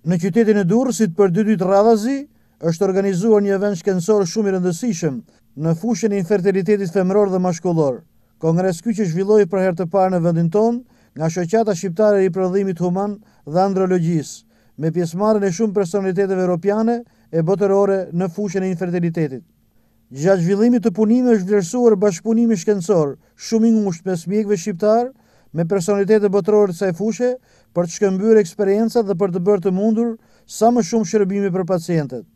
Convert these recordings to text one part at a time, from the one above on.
Në qytetin e Durrësit për dy ditë radhazi është organizuar një event shkencor shumë i rëndësishëm në fushën e infertilitetit femëror dhe mashkullor. Kongres ky që zhvillohet për herë të parë në vendin tonë nga Shoqata Shqiptare e Riprodhimit Human dhe Andrologjisë, me pjesëmarrjen e shumë personaliteteve europiane e botërore në fushën e infertilitetit. Gjatë zhvillimit të punimeve është vlerësuar bashkëpunimi shkencor shumë i ngushtë mes mjekëve shqiptarë me personalitete botërore të kësaj fushe për të shkëmbyer eksperiencat dhe për të bërë të mundur sa më shumë shërbime për pacientët.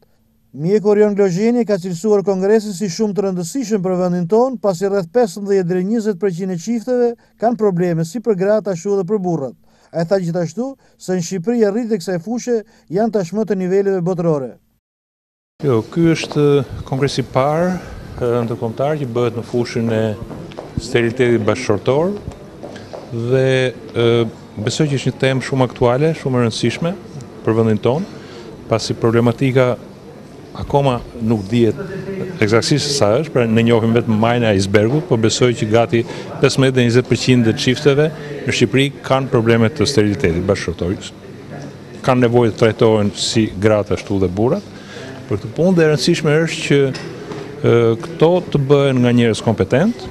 Mjeku Orion Glozheni e ka cilësuar kongresin si shumë të rëndësishëm për vendin tonë pasi rreth pesëmbëdhjetë deri në njëzet për qind e çifteve kanë probleme si për gratë ashtu edhe për burrat. Ai tha gjithashtu se në Shqipëri arritjet e kësaj fushe janë tashmë të niveleve botërore. Jo, ky është kongresi i parë ndërkombëtar që bëhet në fushën e sterilitetit bashkëshortor dhe besoj që është një temë shumë aktuale, shumë e rëndësishme për vendin tonë, pasi problematika akoma nuk dihet eksaktësisht sa është, pra ne njohim vetëm majën e icebergut, por besoj që gati 15 deri 20% e çifteve në Shqipëri kanë probleme të sterilitetit bashkëshortor. kanë nevojë të trajtohen si gratë ashtu dhe burrat për këtë punë dhe e rëndësishme është që këto të bëhen nga njerëz kompetent,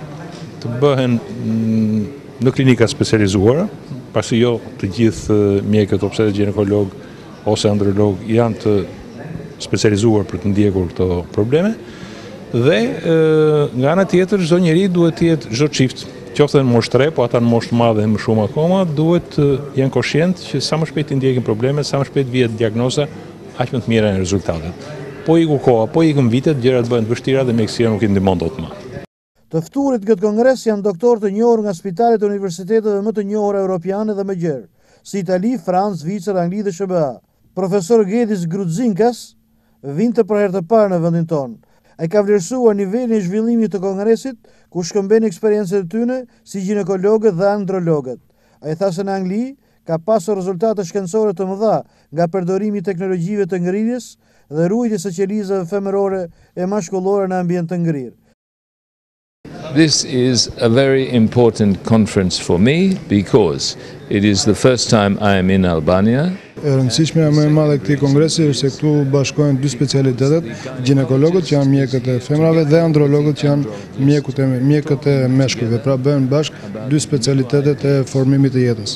të bëhen mm, në klinika të specializuara, pasi jo të gjithë mjekët ose gjinekolog ose androlog janë të specializuar për të ndjekur këto probleme dhe nga ana tjetër çdo njeri duhet të jetë çdo çift qoftë edhe në moshë të re, po ata në moshë të madhe më shumë akoma, duhet të jenë koshient që sa më shpejt t'i ndjekin problemet, sa më shpejt vihet diagnoza, aq më të mira janë rezultatet. Po iku koha, po ikën vitet, gjërat bëhen të vështira dhe mjekësia nuk i ndihmon dot më. Të ftuarit në këtë kongres janë doktorë të njohur nga spitalet e universiteteve më të njohura europiane dhe më gjerë, si Itali, Francë, Zvicër, Angli dhe SHBA. Profesor Gedis Grudzinkas vinte për herë të parë në vendin tonë. Ai ka vlerësuar nivelin e zhvillimit të kongresit ku shkëmbejnë eksperiencat e tyne si gjinekologët dhe andrologët. Ai tha se në Angli ka pasur rezultate shkencore të mëdha nga përdorimi i teknologjive të ngrirjes dhe ruajtjes së qelizave femërore e mashkullore në ambient të ngrirë. This is a very important conference for me because it is the first time I am in Albania. E rëndësishmja më e madhe e këtij kongresi është se këtu bashkohen dy specialitetet, gjinekologët që janë mjekët e femrave dhe andrologët që janë mjekët e mjekët e meshkujve. Pra bëhen bashkë dy specialitetet e formimit të jetës.